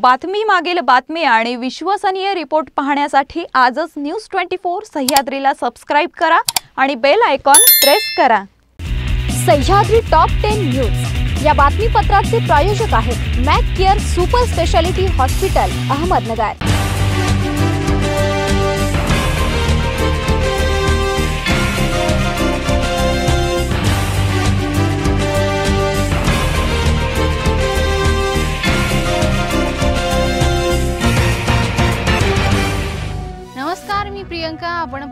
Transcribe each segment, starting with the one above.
बातमी मागील बातमी आणि विश्वसनीय रिपोर्ट पाहण्यासाठी आजच न्यूज ट्वेंटी फोर सह्याद्रीला सबस्क्राईब करा आणि बेल आयकॉन प्रेस करा. Sahyadri top ten news. या बातमीपत्राचे प्रायोजक आहेत Mac Care super speciality hospital Ahmednagar.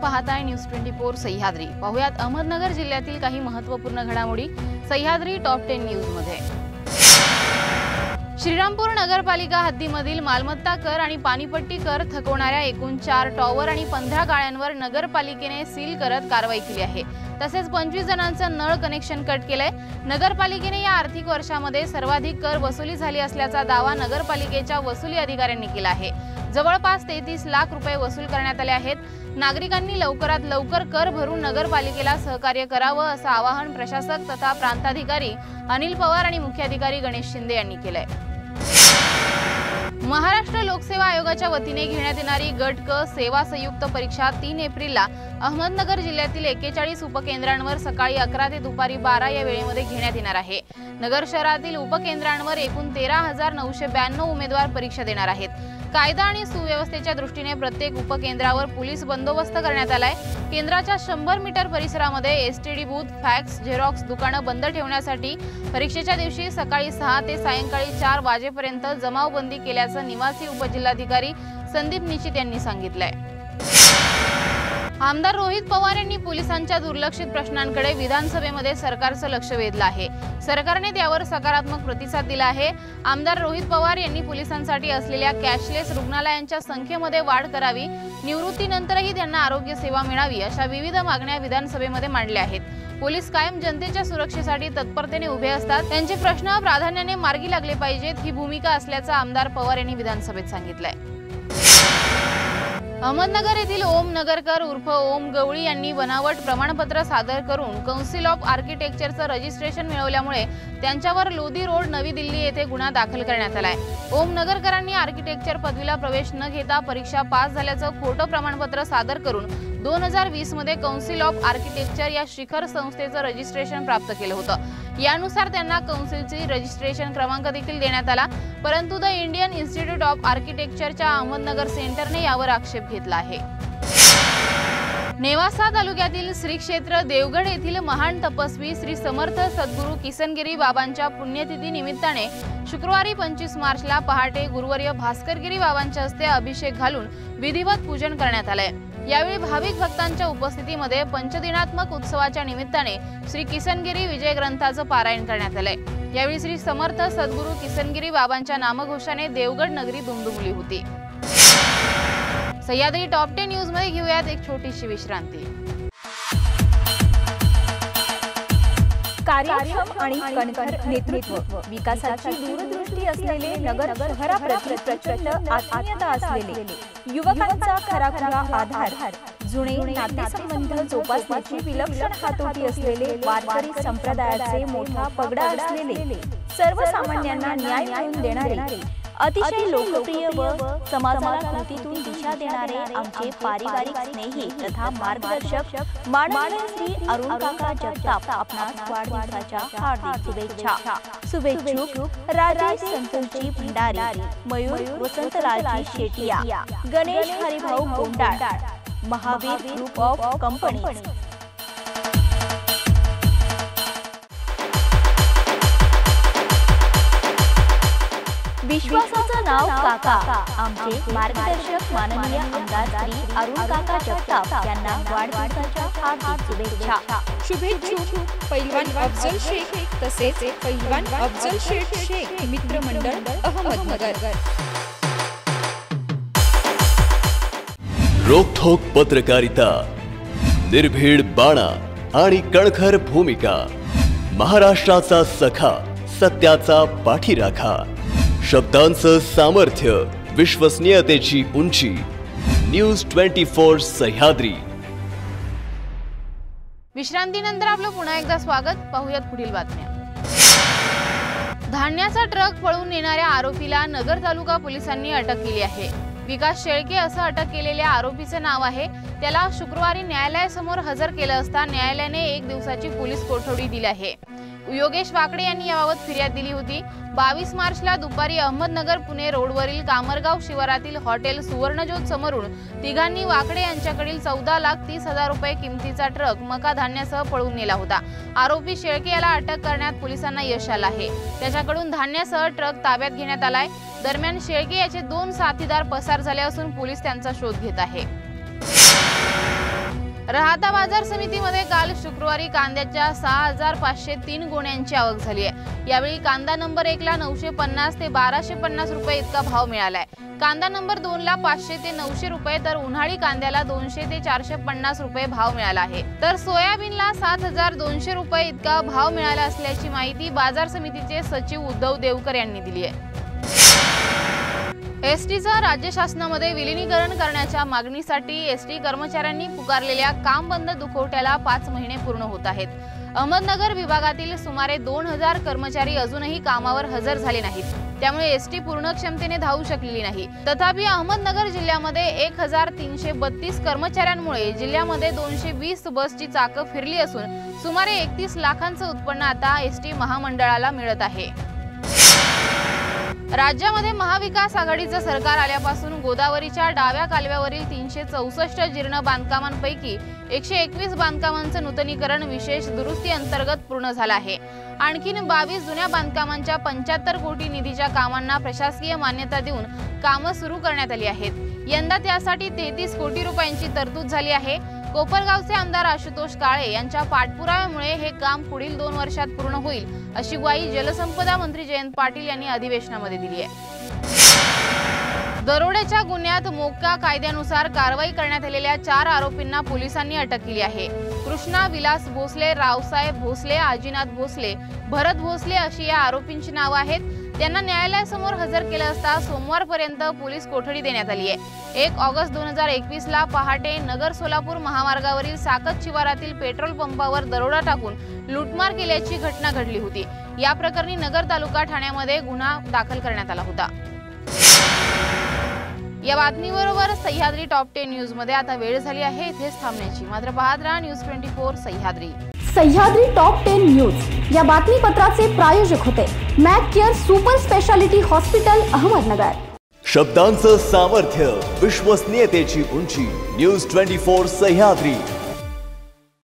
पाहताय न्यूज ट्वेंटी फोर सह्याद्री. पाहुयात अहमदनगर जिल्ह्यातील काही महत्त्वपूर्ण घडामोडी. सह्याद्री टॉप टेन न्यूजमध्ये श्रीरामपूर नगरपालिका हद्दीमधील मालमत्ता कर आणि पाणीपट्टी कर थकवणाऱ्या एकूण चार टॉवर आणि पंधरा गाळ्यांवर नगरपालिकेने सील करत कारवाई केली आहे. तसेच पंचवीस जणांचं नळ कनेक्शन कट केलंय. नगरपालिकेने या आर्थिक वर्षामध्ये सर्वाधिक कर वसुली झाली असल्याचा दावा नगरपालिकेच्या वसुली अधिकाऱ्यांनी केला आहे. जवळपास तेहतीस लाख रुपये वसूल करण्यात आले आहेत. नागरिकांनी लवकरात लवकर कर भरून नगरपालिकेला सहकार्य करावं असं आवाहन प्रशासक तथा प्रांताधिकारी अनिल पवार आणि मुख्याधिकारी गणेश शिंदे यांनी केलंय. महाराष्ट्र लोकसेवा आयोगाच्या वतीने घेण्यात येणारी गट क सेवा संयुक्त परीक्षा तीन एप्रिलला अहमदनगर जिल्ह्यातील एकेचाळीस उपकेंद्रांवर सकाळी अकरा ते दुपारी बारा या वेळेमध्ये घेण्यात येणार आहे. नगर शहरातील उपकेंद्रांवर एकूण तेरा हजार नऊशे ब्याण्णव उमेदवार परीक्षा देणार आहेत. कायदा आणि सुव्यवस्थेच्या दृष्टीने प्रत्येक उपकेंद्रावर पोलीस बंदोबस्त करण्यात आलाय. केंद्राच्या शंभर मीटर परिसरामध्ये एसटीडी बूथ फॅक्स झेरॉक्स दुकानं बंद ठेवण्यासाठी परीक्षेच्या दिवशी सकाळी सहा ते सायंकाळी चार वाजेपर्यंत जमावबंदी केल्याचं निवासी उपजिल्हाधिकारी संदीप निशित यांनी सांगितलंय. आमदार रोहित पवार यांनी पोलिसांच्या दुर्लक्षित प्रश्नांकडे विधानसभेमध्ये सरकारचं लक्ष वेधलं आहे. सरकारने त्यावर सकारात्मक प्रतिसाद दिला आहे. आमदार रोहित पवार यांनी पोलिसांसाठी असलेल्या कॅशलेस रुग्णालयांच्या संख्येमध्ये वाढ करावी निवृत्तीनंतरही त्यांना आरोग्य सेवा मिळावी अशा विविध मागण्या विधानसभेमध्ये मांडल्या आहेत. पोलीस कायम जनतेच्या सुरक्षेसाठी तत्परतेने उभे असतात. त्यांचे प्रश्न प्राधान्याने मार्गी लागले पाहिजेत ही भूमिका असल्याचं आमदार पवार यांनी विधानसभेत सांगितलंय. अहमदनगर येथील ओम नगरकर उर्फ ओम गवळी यांनी बनावट प्रमाणपत्र सादर करून कौन्सिल ऑफ आर्किटेक्चरचं रजिस्ट्रेशन मिळवल्यामुळे त्यांच्यावर लोधी रोड नवी दिल्ली येथे गुन्हा दाखल करण्यात आलाय. ओम नगरकरांनी आर्किटेक्चर पदवीला प्रवेश न घेता परीक्षा पास झाल्याचं खोटं प्रमाणपत्र सादर करून दोन हजार वीसमध्ये कौन्सिल ऑफ आर्किटेक्चर या शिखर संस्थेचं रजिस्ट्रेशन प्राप्त केलं होतं. यानुसार त्यांना कौन्सिलची रजिस्ट्रेशन क्रमांक देखील देण्यात आला. परंतु द इंडियन इन्स्टिट्यूट ऑफ आर्किटेक्चरच्या अहमदनगर सेंटरने यावर आक्षेप घेतला आहे. नेवासा तालुक्यातील श्री क्षेत्र देवगड येथील महान तपस्वी श्री समर्थ सद्गुरू किसनगिरी बाबांच्या पुण्यतिथी निमित्ताने शुक्रवारी पंचवीस मार्चला पहाटे गुरुवर्य भास्करगिरी बाबांच्या हस्ते अभिषेक घालून विधिवत पूजन करण्यात आलंय. यावेळी भाविक भक्तांच्या उपस्थितीमध्ये पंचदिनात्मक उत्सवाच्या निमित्ताने श्री किसनगिरी विजय ग्रंथाचं पारायण करण्यात आलंय. यावेळी श्री समर्थ सद्गुरू किसनगिरी बाबांच्या नामघोषाने देवगड नगरी दुमदुमली होती. सह्याद्री टॉप टेन न्यूजमध्ये घेऊयात एक छोटीशी विश्रांती. कार्यक्षम आणि कणखर नेतृत्व. विकासाची दूरदृष्टी असलेले नगर शहराप्रती प्रचंड आत्मीयता असलेले. युवकांचा खराखरा आधार. जुने नातेसंबंध जोपासण्याची विलक्षण हातोटी असलेले वारकरी संप्रदायाचे मोठा पगडा असलेले सर्वसामान्यांना न्याय मिळवून देणारे. अतिशय लोकप्रिय व समाजाला कृतीतून दिशा देणारे आमचे पारिवारिक स्नेही तथा मार्गदर्शक माननीय श्री अरुण काका जगताप आपणास वाढदिवसाच्या हार्दिक शुभेच्छा. शुभेच्छुक Rajesh Santoshji Bhandari. Mayur Vasantraji Shetiya Ganesh Haribhau Gondal Mahavir group of companies. विश्वासाचं नाव काका. आमचे मार्गदर्शक माननीय आमदार श्री अरुण काका जगताप यांना वाढदिवसाच्या हार्दिक शुभेच्छा. शुभेच्छुक पैलवान अफजल शेख तसेच पैलवान अफजल शेख शेख मित्रमंडळ अहमदनगर. रोखोक पत्रकारिता निर्भीड बाणा आणि कणखर भूमिका महाराष्ट्राचा सखा सत्याचा पाठीराखा. शब्दांचं सामर्थ्य विश्वसनीयतेची उंची. न्यूज ट्वेंटी फोर सह्याद्री विश्रांतीनंतर आपलं पुन्हा एकदा स्वागत. पाहूयात पुढील बातम्या. धान्याचा ट्रक पळून नेणाऱ्या आरोपीला नगर तालुका पोलिसांनी अटक केली आहे. विकास शेळके असं अटक केलेल्या आरोपीचे नाव आहे. त्याला शुक्रवारी न्यायालयासमोर हजर केलं असता न्यायालयाने एक दिवसाची पोलीस कोठडी दिली आहे. योगेश वाकडे यांनी याबाबत फिर्याद दिली होती. बावीस मार्चला दुपारी अहमदनगर पुणे रोडवरील कामरगाव शिवारातील हॉटेल सुवर्णज्योत समोरून तिघांनी वाकडे यांच्याकडील चौदा लाख तीस हजार रुपये किमतीचा ट्रक मका धान्यासह पळून नेला होता. आरोपी शेळके याला अटक करण्यात पोलिसांना यश आलं आहे. त्याच्याकडून धान्यासह ट्रक ताब्यात घेण्यात आलाय. दरम्यान शेळके याचे दोन साथीदार पसार झाले असून पोलीस त्यांचा शोध घेत आहे. राहता बाजार समितीमध्ये काल शुक्रवारी कांद्याच्या सहा हजार पाचशे तीन गोण्यांची आवक झाली आहे. यावेळी कांदा नंबर एकला नऊशे पन्नास ते बाराशे पन्नास रुपये इतका भाव मिळालाय. कांदा नंबर दोनला पाचशे ते नऊशे रुपये तर उन्हाळी कांद्याला दोनशे ते चारशे पन्नास रुपये भाव मिळाला आहे. तर सोयाबीनला सात हजार दोनशे रुपये इतका भाव मिळाला असल्याची माहिती बाजार समितीचे सचिव उद्धव देवकर यांनी दिली आहे. एसटीचं राज्य शासनामध्ये विलिनीकरण करण्याच्या मागणीसाठी एसटी कर्मचाऱ्यांनी पुकारलेल्या काम बंद दुखवट्याला पाच महिने पूर्ण होत आहेत. अहमदनगर विभागातील सुमारे दोन हजार कर्मचारी अजूनही कामावर हजर झाले नाहीत. त्यामुळे एसटी पूर्ण क्षमतेने धावू शकलेली नाही. तथापि अहमदनगर जिल्ह्यामध्ये एक हजार तीनशे बत्तीस कर्मचाऱ्यांमुळे जिल्ह्यामध्ये दोनशे वीस बसची चाकं फिरली असून सुमारे एकतीस लाखांचं उत्पन्न आता एसटी महामंडळाला मिळत आहे. राज्यामध्ये महाविकास आघाडीचं सरकार आल्यापासून गोदावरीच्या डाव्या कालव्यावरील तीनशे चौसष्ट जीर्ण बांधकामांपैकी एकशे एकवीस बांधकामांचं नूतनीकरण विशेष दुरुस्ती अंतर्गत पूर्ण झालं आहे. आणखीन बावीस जुन्या बांधकामांच्या पंच्याहत्तर कोटी निधीच्या कामांना प्रशासकीय मान्यता देऊन कामं सुरू करण्यात आली आहेत. यंदा त्यासाठी तेहतीस कोटी रुपयांची तरतूद झाली आहे. कोपरगावचे आमदार आशुतोष काळे यांच्या पाठपुराव्यामुळे हे काम पुढील दोन वर्षात पूर्ण होईल अशी ग्वाही जलसंपदा मंत्री जयंत पाटील यांनी अधिवेशनामध्ये दिली आहे. दरोड्याच्या गुन्ह्यात मोक्का कायद्यानुसार कारवाई करण्यात आलेल्या चार आरोपींना पोलिसांनी अटक केली आहे. कृष्णा विलास भोसले रावसाहेब भोसले आजीनाथ भोसले भरत भोसले अशी या आरोपींची नावं आहेत. त्यांना न्यायालयासमोर हजर केलं असता सोमवारपर्यंत पोलीस कोठडी देण्यात आली आहे. एक ऑगस्ट दोन हजार एकवीस ला पहाटे नगर सोलापूर महामार्गावरील साकत शिवारातील पेट्रोल पंपावर दरोडा टाकून लुटमार केल्याची घटना घडली होती. या प्रकरणी नगर तालुका ठाण्यामध्ये गुन्हा दाखल करण्यात आला होता. या बातमीबरोबर सह्याद्री टॉप टेन न्यूजमध्ये आता वेळ झाली आहे. इथेच थांबण्याची. मात्र पाहत राहा news twenty four Sahyadri. Sahyadri top ten news. या बातमीपत्राचे प्रायोजक होते Mac Care super speciality hospital Ahmednagar. शब्दांचं सामर्थ्य विश्वसनीयतेची उंची न्यूज ट्वेंटी फोर सह्याद्री.